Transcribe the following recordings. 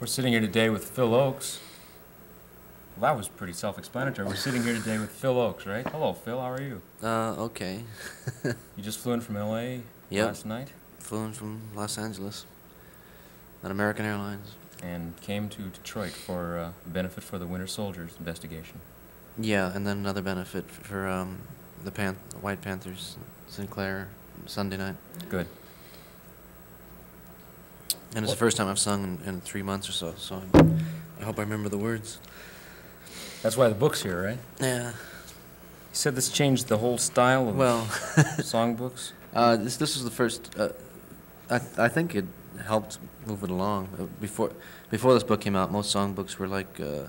We're sitting here today with Phil Ochs. Well, that was pretty self-explanatory. We're sitting here today with Phil Ochs, right? Hello, Phil. How are you? Uh, okay. You just flew in from L.A. Yep. last night Flew in from Los Angeles on American Airlines. and came to Detroit for uh, benefit for the Winter Soldiers investigation. Yeah, and then another benefit for um, the Pan- White Panthers, Sinclair, Sunday night. Good. And it's the first time I've sung in, in three months or so, so I hope I remember the words. That's why the book's here, right? Yeah. You said this changed the whole style of Well, songbooks. uh, this this was the first. Uh, I I think it helped move it along. Uh, before before this book came out, most songbooks were like uh,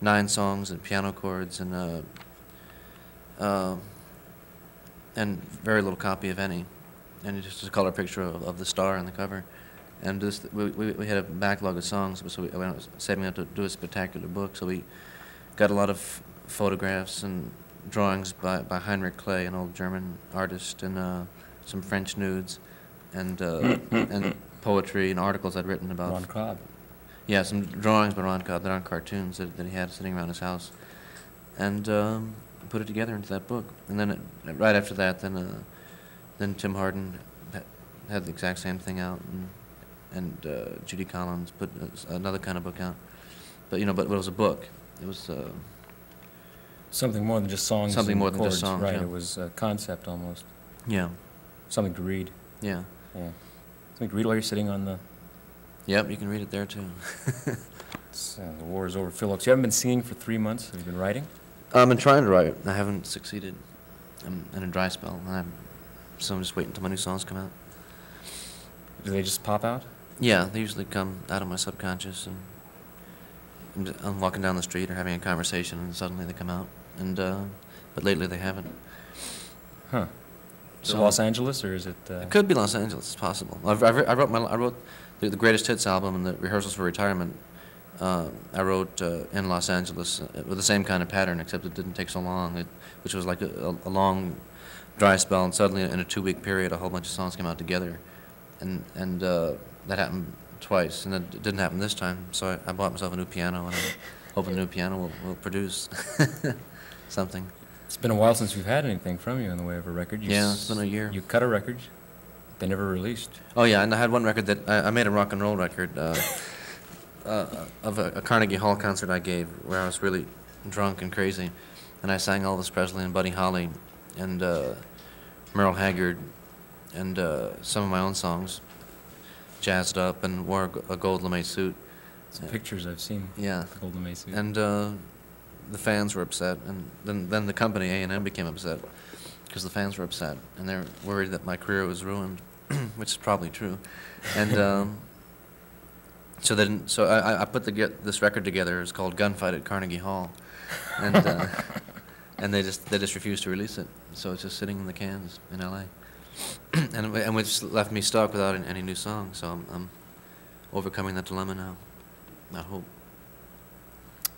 nine songs and piano chords and uh, uh, and very little copy of any, and just a color picture of, of the star on the cover. And this, we, we, we had a backlog of songs, so we, I was setting out to do a spectacular book. So we got a lot of photographs and drawings by, by Heinrich Kley, an old German artist, and uh, some French nudes, and uh, and poetry and articles I'd written about. Ron Cobb. Yeah, some drawings by Ron Cobb that aren't cartoons that, that he had sitting around his house, and um, put it together into that book. And then it, right after that, then uh, then Tim Hardin had the exact same thing out, and and uh, Judy Collins put another kind of book out. But you know, but it was a book. It was uh, Something more than just songs. Something more than just songs, Right. yeah. It was a concept almost. yeah, Something to read. yeah. Yeah. Something to read while you're sitting on the. Yep, you can read it there too. Uh, the war is over. Phil. You haven't been singing for three months. Have you been writing? I've been trying to write. I haven't succeeded. I'm in a dry spell. I'm, so I'm just waiting until my new songs come out. Do they just pop out? Yeah, they usually come out of my subconscious, and I'm, just, I'm walking down the street or having a conversation, and suddenly they come out. And uh, but lately they haven't. Huh. So- Los Angeles or is it? Uh, It could be Los Angeles. It's possible. I've, I've, I wrote my I wrote the, the greatest hits album and the rehearsals for retirement. Uh, I wrote uh, in Los Angeles uh, with the same kind of pattern, except it didn't take so long. It, which was like a, a, a long, dry spell, and suddenly in a two-week period, a whole bunch of songs came out together, and and uh, that happened twice, and it didn't happen this time. So I, I bought myself a new piano, and I'm hoping the new piano will, will produce something. It's been a while since we've had anything from you in the way of a record. You Yeah, it's been a year. You cut a record. They never released. Oh yeah, and I had one record that I, I made a rock and roll record uh, uh, of a, a Carnegie Hall concert I gave where I was really drunk and crazy, and I sang Elvis Presley and Buddy Holly, and uh, Merle Haggard, and uh, some of my own songs, jazzed up and wore a gold lame suit. Some pictures I've seen. Yeah, The Golden Mace. and uh, the fans were upset, and then then the company A and M became upset because the fans were upset, and they're worried that my career was ruined, which is probably true, and um, so then so I, I- I put the get this record together. It's called Gunfight at Carnegie Hall, and uh, and they just they just refused to release it, so it's just sitting in the cans in L.A. and and which left me stuck without any, new songs. So I'm, I'm overcoming that dilemma now. I hope.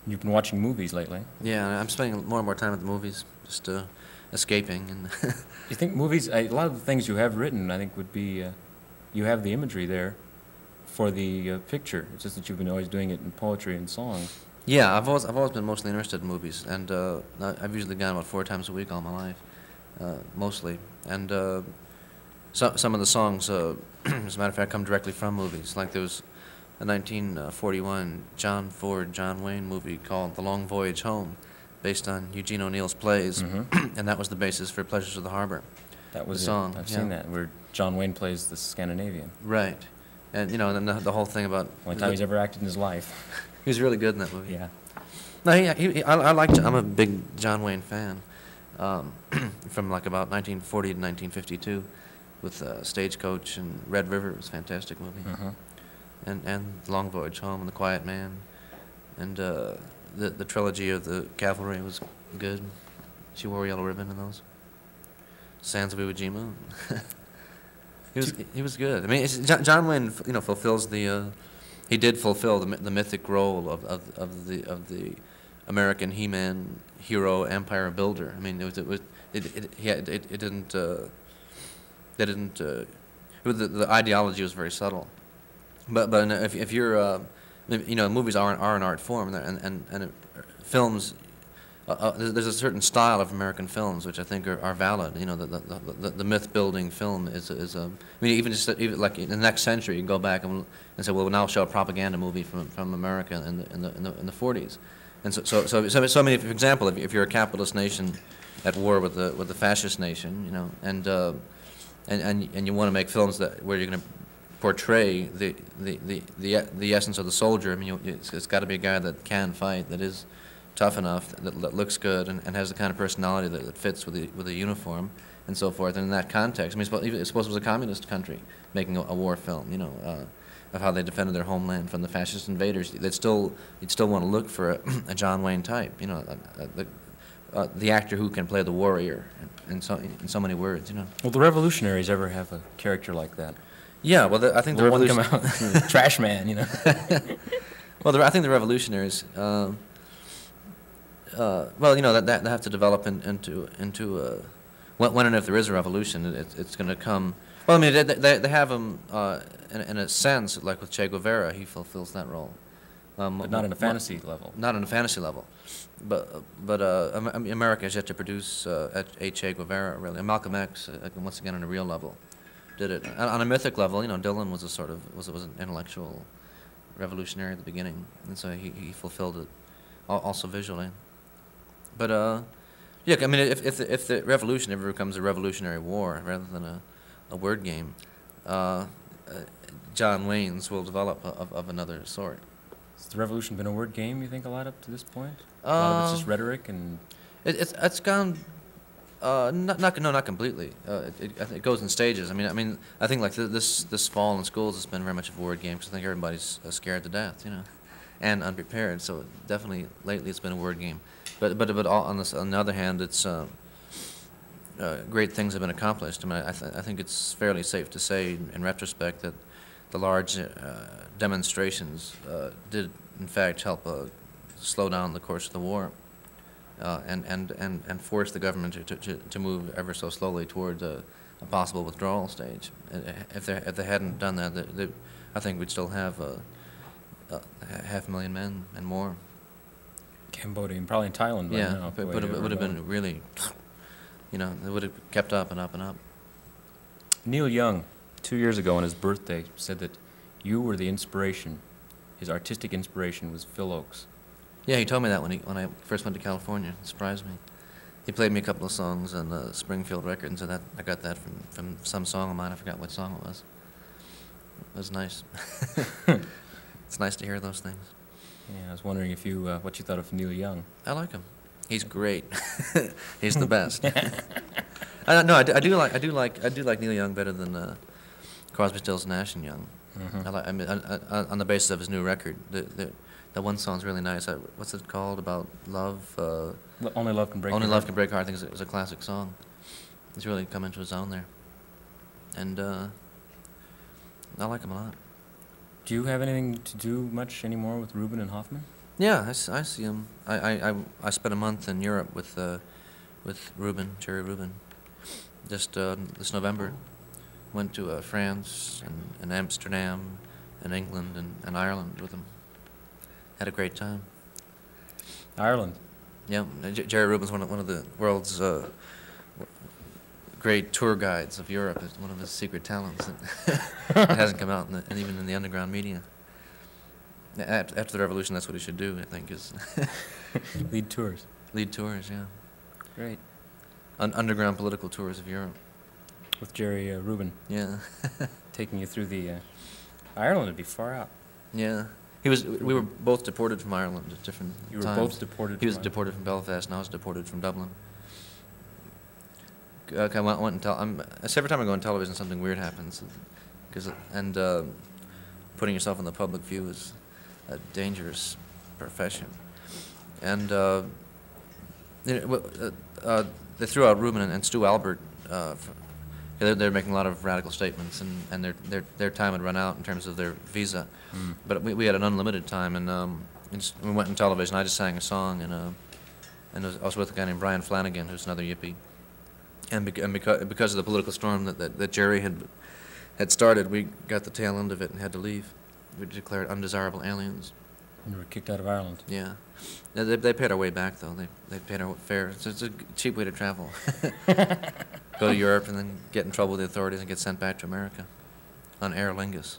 You've been watching movies lately. Yeah, I'm spending more and more time at the movies, just uh, escaping. And You think movies? A lot of the things you have written, I think, would be. Uh, you have the imagery there for the uh, picture. It's just that you've been always doing it in poetry and songs. yeah, I've always I've always been mostly interested in movies, and uh, I've usually gone about four times a week all my life, uh, mostly. And some some of the songs, uh, as a matter of fact, come directly from movies. Like there was a 1941 John Ford John Wayne movie called The Long Voyage Home, based on Eugene O'Neill's plays, Mhm. and that was the basis for Pleasures of the Harbor. That was The it. song, I've yeah. seen that where John Wayne plays the Scandinavian. Right. And you know, and then the, the whole thing about Only time he's ever acted in his life. he was really good in that movie. Yeah. No, he, he- I, I like. I'm a big John Wayne fan, um, from like about 1940 to 1952, with uh, Stagecoach and Red River It was a fantastic movie, Uh-huh. and and Long Voyage Home and The Quiet Man, and uh, the the trilogy of the Cavalry was good. She wore a yellow ribbon in those. Sands of Iwo Jima. he was he was good. I mean, it's, John, John Wayne, you know, fulfills the. Uh, he did fulfill the, the mythic role of, of, of the of the American He-Man hero empire builder. I mean, it was it was it it he had, it, it didn't uh, they didn't uh, the, the ideology was very subtle. But but if if you're uh, you know, movies are, an- are an art form, and, and, and it- films, uh, uh, there's a certain style of American films which I think are, are valid. You know, the, the, the, the myth-building film is, is a, I mean, even just, even like in the next century, you can go back and, and say, well, we'll now show a propaganda movie from, from America in the, in the, in the, in the 40s. And so, so, so, so, so I mean, for example, if, if you're a capitalist nation at war with the, with the fascist nation, you know, and, uh, and, and, and you want to make films that, where you're going to portray the, the, the, the, the essence of the soldier, I mean, you, it's, it's got to be a guy that can fight, that is tough enough, that, that looks good, and, and has the kind of personality that, that fits with the, with the uniform, and so forth. And in that context, I mean, suppose, even, suppose it was a communist country making a, a war film, you know, uh, of how they defended their homeland from the fascist invaders. They'd still, you'd still want to look for a, a John Wayne type, you know, uh, the, uh, the actor who can play the warrior, in, so, in so many words, you know. Will the revolutionaries ever have a character like that? Yeah, well, the, I think the one come out, trash man, you know? Well, the, I think the revolutionaries, um, uh, well, you know, that, that they have to develop in, into, into a, when, when and if there is a revolution, it, it's going to come. Well, I mean, they, they, they have him uh, in, in a sense, like with Che Guevara, he fulfills that role. Um, But not in a fantasy level. Not on a fantasy level, but but uh, Am- Am- America has yet to produce uh, a a Guevara really. And Malcolm X, uh, once again on a real level, did it. On, on a mythic level, you know, Dylan was a sort of was was an intellectual revolutionary at the beginning, and so he, he fulfilled it, also visually. But uh, yeah, I mean, if if the, if the revolution ever becomes a revolutionary war rather than a, a word game, uh, uh, John Wayne's will develop of, of another sort. Has the revolution been a word game, you think, a lot up to this point? A lot of it's just Um, rhetoric and, It, it's it's gone, uh, not, not no not completely. Uh, it, it, it goes in stages. I mean I mean I think like th- this this fall in schools has been very much a word game because I think everybody's uh, scared to death, you know, and unprepared. So definitely lately it's been a word game. But but but all, on this on the other hand, it's uh, uh, great things have been accomplished. I mean I, th- I think it's fairly safe to say in retrospect that the large uh, demonstrations uh, did in fact help uh, slow down the course of the war uh, and, and, and, and force the government to, to, to move ever so slowly toward a, a possible withdrawal stage. If they, if they hadn't done that, they, they, I think we'd still have uh, a half a million men and more. Cambodia, and probably in Thailand by yeah, now. but, it would have been really, you know, it would have kept up and up and up. Neil Young, two years ago on his birthday, said that you were the inspiration. His artistic inspiration was Phil Ochs. Yeah, he told me that when, he, when I first went to California. It surprised me. He played me a couple of songs on the Springfield record, and so that I got that from, from some song of mine. I forgot what song it was. It was nice. it's nice to hear those things. Yeah, I was wondering if you, uh, what you thought of Neil Young. I like him. He's great. He's the best. I, no, I do, I do like I do like I do like Neil Young better than uh, Crosby, Stills, Nash and Young. Mhm. I like I mean I, I, on the basis of his new record. The, the, the one song's really nice. I, what's it called about love? Uh, Only Love Can Break Only Love Heart. Can Break Heart. I think it was a classic song. He's really come into his own there, and uh, I like him a lot. Do you have anything to do much anymore with Rubin and Hoffman? Yeah, I, I see him. I, I, I, I spent a month in Europe with uh, with Rubin, Jerry Rubin, just uh, this November. Went to uh, France and, and Amsterdam and England and, and Ireland with him. Had a great time. Ireland. Yeah, uh, J- Jerry Rubin's one of, one of the world's uh, great tour guides of Europe. It's one of his secret talents that, that hasn't come out, in the, and even in the underground media. After, after the revolution, that's what he should do. I think is Lead tours. lead tours. Yeah, Great. Un- underground political tours of Europe. With Jerry uh, Rubin Yeah, taking you through the, uh, Ireland would be far out. yeah. He was. We were both deported from Ireland at different You were times. both deported. He was from deported from Belfast, and I was deported from Dublin. Uh, I went, went and tell. I'm, every time I go on television, something weird happens, because and uh, putting yourself in the public view is a dangerous profession. And uh, know, uh, uh, they threw out Rubin and, and Stu Albert. They're, they're making a lot of radical statements, and, and their, their their time had run out in terms of their visa. Mm. But we, we had an unlimited time, and um, we went on television. I just sang a song, and uh, and I was, with a guy named Brian Flanagan, who's another yippie. And, bec- and because because of the political storm that, that, that Jerry had had started, we got the tail end of it and had to leave. We declared undesirable aliens. And we were kicked out of Ireland. Yeah. They, they paid our way back, though. They, they paid our fare. It's, it's a cheap way to travel. Go to Europe and then get in trouble with the authorities and get sent back to America on Aer Lingus.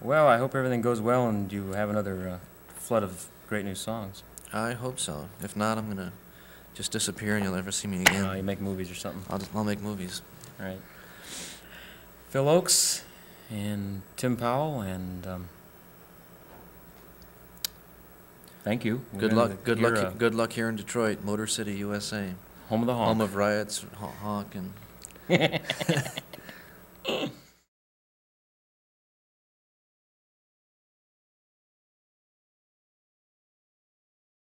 Well, I hope everything goes well and you have another uh, flood of great new songs. I hope so. If not, I'm gonna just disappear and you'll never see me Uh, again. you make movies or something. I'll, just, I'll make movies. All right. Phil Ochs and Tim Powell and um, thank you. We're Good luck. Good luck. uh, Good luck here in Detroit, Motor City, USA, home of the honk. home of riots, ho- honk, and